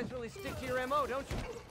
guys really stick to your MO, don't you?